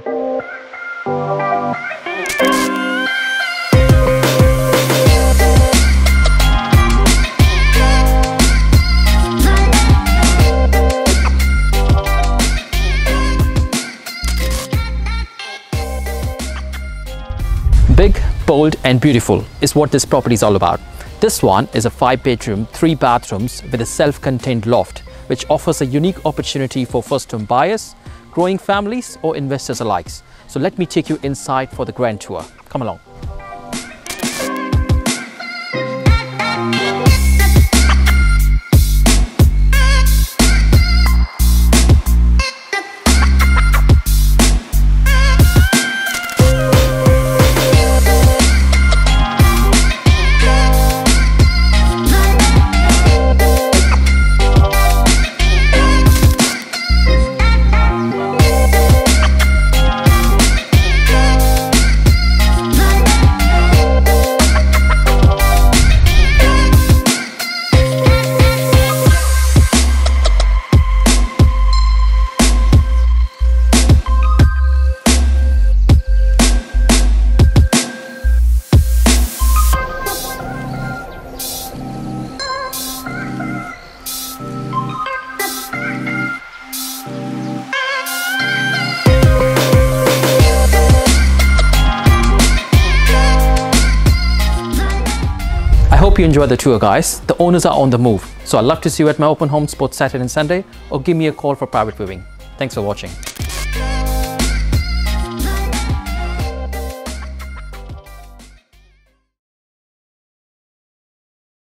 Big, bold and beautiful is what this property is all about. This one is a five bedroom, three bathrooms with a self-contained loft, which offers a unique opportunity for first-home buyers, growing families or investors alike. So let me take you inside for the grand tour. Come along. You enjoyed the tour guys. The owners are on the move. So I'd love to see you at my open home both Saturday and Sunday or give me a call for private viewing. Thanks for watching.